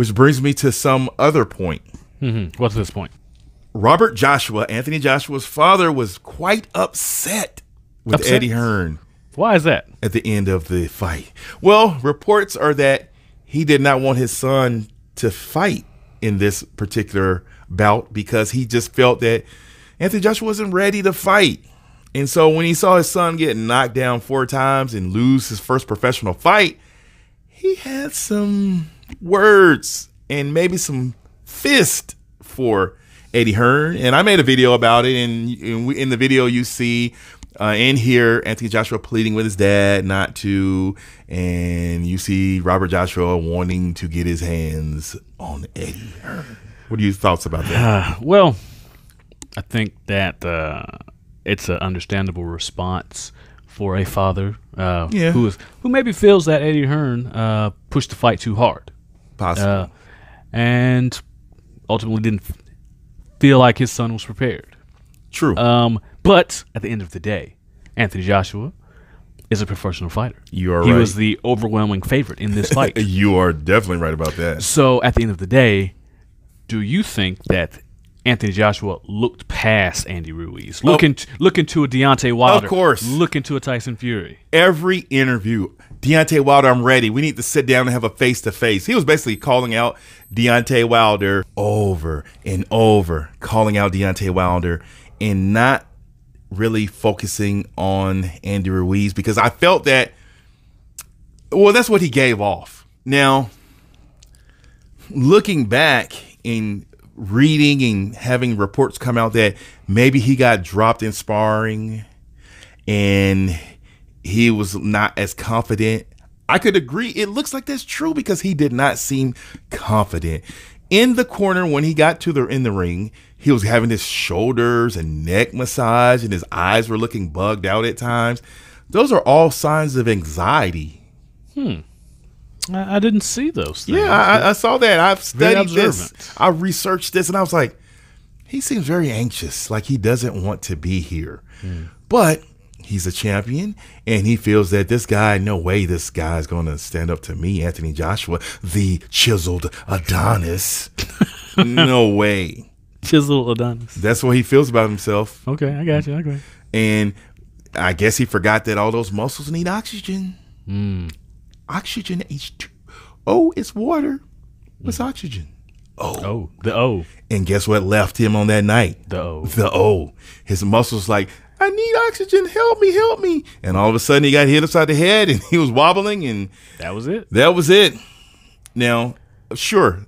Which brings me to some other point. Mm-hmm. What's this point? Robert Joshua, Anthony Joshua's father, was quite upset with Upset? Eddie Hearn Why is that? at the end of the fight. Well, reports are that he did not want his son to fight in this particular bout because he just felt that Anthony Joshua wasn't ready to fight. And so when he saw his son get knocked down four times and lose his first professional fight, he had some words and maybe some fist for Eddie Hearn. And I made a video about it. And in, in the video, you see uh, and hear Anthony Joshua pleading with his dad not to. And you see Robert Joshua wanting to get his hands on Eddie Hearn. What are your thoughts about that? Uh, well, I think that uh, it's an understandable response for a father uh, Yeah. who is who maybe feels that Eddie Hearn uh, pushed the fight too hard Possible. uh, and ultimately didn't feel like his son was prepared. True. Um, but at the end of the day, Anthony Joshua is a professional fighter. You are he right. was the overwhelming favorite in this fight. you are definitely right about that. So at the end of the day, do you think that Anthony Joshua looked past Andy Ruiz, looking oh. looking to a Deontay Wilder, of course. looking to a Tyson Fury? every interview, Deontay Wilder, I'm ready. We need to sit down and have a face to face. He was basically calling out Deontay Wilder over and over, calling out Deontay Wilder and not really focusing on Andy Ruiz because I felt that, well, that's what he gave off. Now, looking back and reading and having reports come out that maybe he got dropped in sparring and he was not as confident. I could agree. It looks like that's true because he did not seem confident. In the corner when he got to the in the ring, he was having his shoulders and neck massage and his eyes were looking bugged out at times. Those are all signs of anxiety. Hmm. I, I didn't see those. Things. Yeah, I, I saw that. I've studied this. I researched this, and I was like, he seems very anxious, like he doesn't want to be here. Hmm. But he's a champion, and he feels that this guy, no way, this guy is going to stand up to me, Anthony Joshua, the chiseled Adonis. no way. Chiseled Adonis. That's what he feels about himself, Okay, I got you. Okay. and I guess he forgot that all those muscles need oxygen. Hmm. Oxygen H two. Oh, it's water. What's mm. oxygen? Oh, the O, And guess what left him on that night? the O. The O. His muscles like, I need oxygen. Help me, help me. And all of a sudden he got hit upside the head and he was wobbling and That was it. that was it. Now, sure,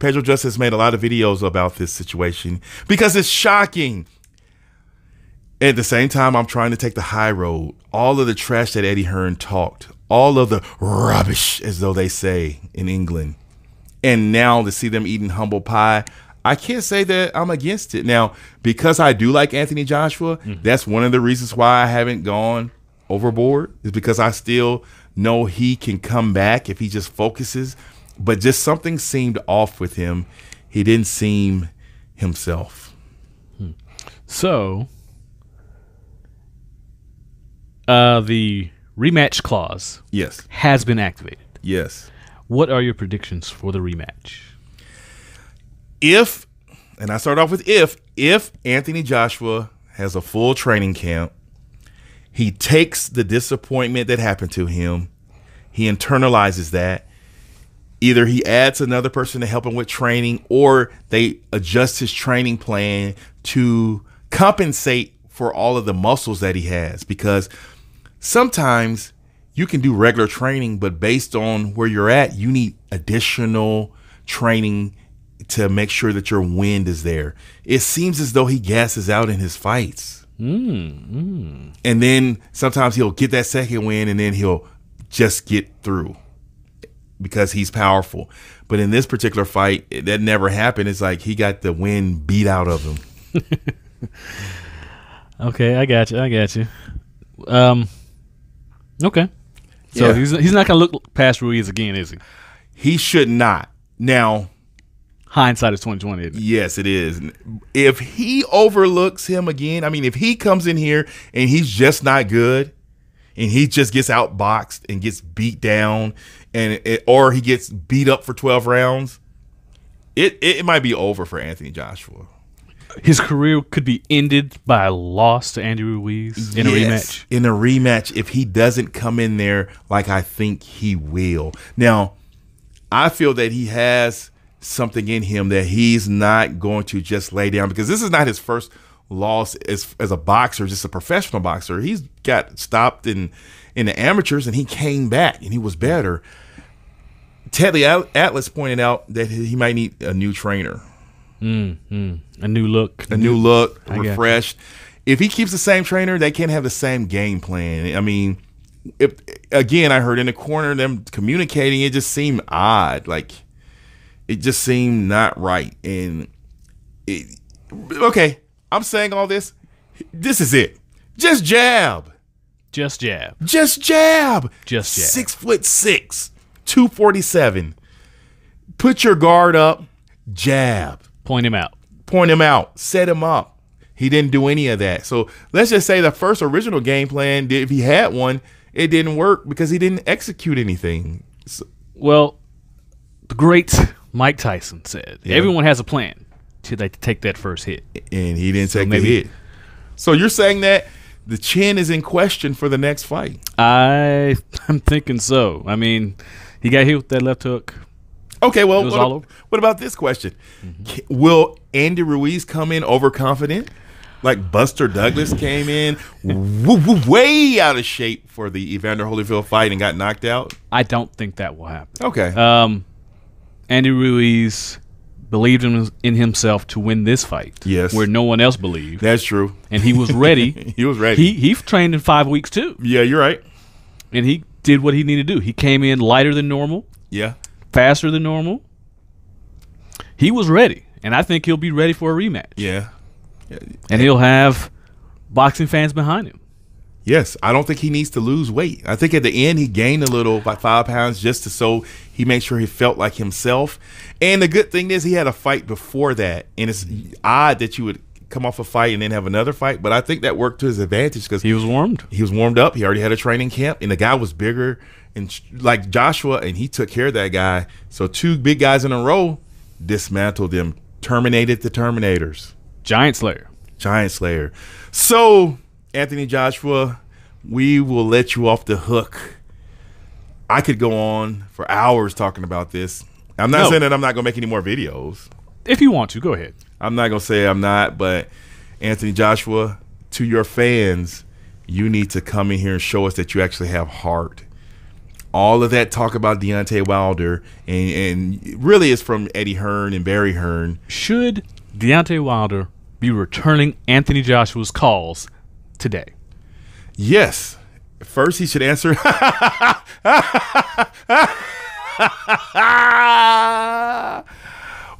Pedro Justice made a lot of videos about this situation because it's shocking. At the same time, I'm trying to take the high road. All of the trash that Eddie Hearn talked, all of the rubbish, as though they say in England, and now to see them eating humble pie, I can't say that I'm against it. Now, because I do like Anthony Joshua, that's one of the reasons why I haven't gone overboard, is because I still know he can come back if he just focuses. But just something seemed off with him. He didn't seem himself. So, uh, the rematch clause Yes. has been activated. Yes. What are your predictions for the rematch? if and I start off with if if Anthony Joshua has a full training camp, he takes the disappointment that happened to him, he internalizes that. Either he adds another person to help him with training or they adjust his training plan to compensate for all of the muscles that he has because sometimes you can do regular training, but based on where you're at, you need additional training to make sure that your wind is there. It seems as though he gasses out in his fights. And then sometimes he'll get that second win and then he'll just get through because he's powerful. But in this particular fight, that never happened. It's like he got the wind beat out of him. Okay, I got you. I got you. Um, okay. So Yeah. he's he's not gonna look past Ruiz again, is he? He should not. Now, Hindsight is twenty twenty. Yes, it is. If he overlooks him again, I mean, if he comes in here and he's just not good, and he just gets outboxed and gets beat down, and or he gets beat up for twelve rounds, it, it might be over for Anthony Joshua. His career could be ended by a loss to Andy Ruiz in a rematch. In a rematch, if he doesn't come in there like I think he will. Now, I feel that he has something in him that he's not going to just lay down because this is not his first loss as as a boxer, just a professional boxer. He's got stopped in in the amateurs and he came back and he was better. Teddy Atlas pointed out that he might need a new trainer Mm, mm. A new look. a new look, refreshed. If he keeps the same trainer, they can't have the same game plan. I mean, if again, I heard in the corner them communicating, it just seemed odd. Like it just seemed not right. And it, okay, I'm saying all this. This is it. Just jab. Just jab. Just jab. Just jab. Six foot six, two forty seven. Put your guard up. Jab Point him out. point him out, set him up. He didn't do any of that. So let's just say the first original game plan, if he had one, it didn't work because he didn't execute anything. So, Well, the great Mike Tyson said everyone has a plan they take that first hit. and he didn't take maybe- the hit. So you're saying that the chin is in question for the next fight? I I'm thinking so. I mean, he got hit with that left hook. Okay, well, what, what about this question? Ca- Will Andy Ruiz come in overconfident? Like Buster Douglas came in w- w- way out of shape for the Evander Holyfield fight and got knocked out? I don't think that will happen. Okay. Um, Andy Ruiz believed in, in himself to win this fight. Yes. where no one else believed, That's true. and he was ready. He was ready. he he trained in five weeks too, Yeah, you're right. and he did what he needed to do. He came in lighter than normal, Yeah. Faster than normal. He was ready, and I think he'll be ready for a rematch. Yeah. and he'll have boxing fans behind him. Yes. I don't think he needs to lose weight. I think at the end he gained a little, like five pounds, just to so he made sure he felt like himself. And the good thing is he had a fight before that, and it's odd that you would come off a fight and then have another fight. But I think that worked to his advantage because He was warmed. he was warmed up. He already had a training camp, and the guy was bigger and like Joshua, and he took care of that guy. So two big guys in a row dismantled them, terminated the Terminators. Giant Slayer. Giant Slayer. So, Anthony Joshua, we will let you off the hook. I could go on for hours talking about this. I'm not No. saying that I'm not going to make any more videos. If you want to, go ahead. I'm not going to say I'm not, but Anthony Joshua, to your fans, you need to come in here and show us that you actually have heart. All of that talk about Deontay Wilder and, and really is from Eddie Hearn and Barry Hearn. Should Deontay Wilder be returning Anthony Joshua's calls today? Yes. First, he should answer.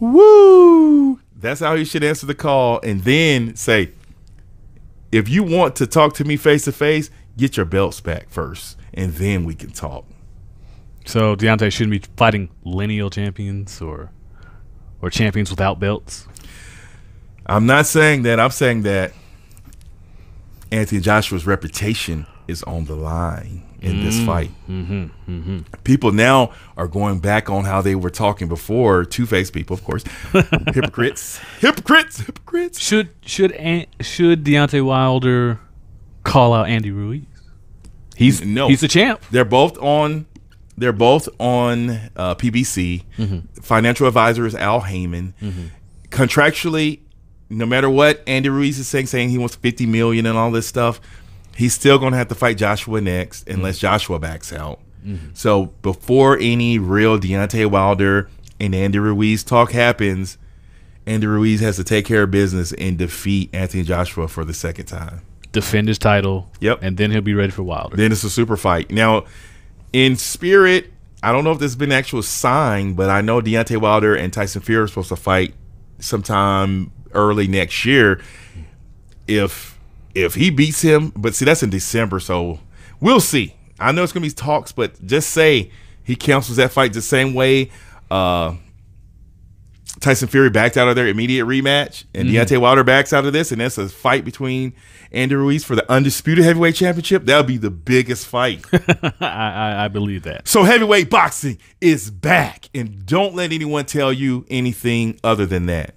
Woo! That's how he should answer the call, and then say, "If you want to talk to me face to face, get your belts back first, and then we can talk." So Deontay shouldn't be fighting lineal champions or or champions without belts. I'm not saying that. I'm saying that Anthony Joshua's reputation is on the line in this fight. Mm-hmm, People now are going back on how they were talking before. Two faced people, of course. hypocrites, hypocrites, hypocrites. Should should An- should Deontay Wilder call out Andy Ruiz? He's No. he's the champ. They're both on. They're both on uh, PBC. Mm-hmm. Financial advisor is Al Haymon. Mm-hmm. Contractually, no matter what Andy Ruiz is saying, saying he wants fifty million and all this stuff, he's still going to have to fight Joshua next mm-hmm. unless Joshua backs out. So before any real Deontay Wilder and Andy Ruiz talk happens, Andy Ruiz has to take care of business and defeat Anthony Joshua for the second time. Defend his title. Yep. And then he'll be ready for Wilder. Then it's a super fight. Now, in spirit, I don't know if there's been an actual sign, but I know Deontay Wilder and Tyson Fury are supposed to fight sometime early next year. If if he beats him, but see that's in December, so we'll see. I know it's gonna be talks, but just say he cancels that fight the same way. Uh, Tyson Fury backed out of their immediate rematch, and mm-hmm. Deontay Wilder backs out of this, and that's a fight between Andy Ruiz for the undisputed heavyweight championship. That'll be the biggest fight. I, I, I believe that. so heavyweight boxing is back, and don't let anyone tell you anything other than that.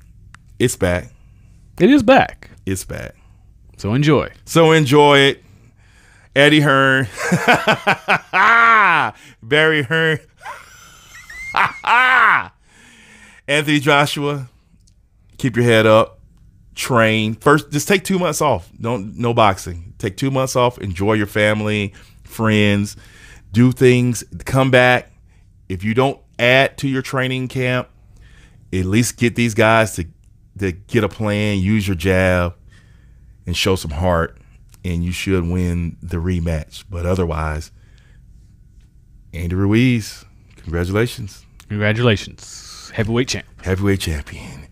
It's back. It is back. It's back. So enjoy. So enjoy it. Eddie Hearn, Barry Hearn, Anthony Joshua. Keep your head up. Train first. Just take two months off. Don't no boxing. Take two months off. Enjoy your family, friends. Do things. Come back. If you don't add to your training camp, at least get these guys to to get a plan. Use your jab and show some heart, and you should win the rematch. But otherwise, Andy Ruiz, congratulations, Congratulations, heavyweight champ. heavyweight champion.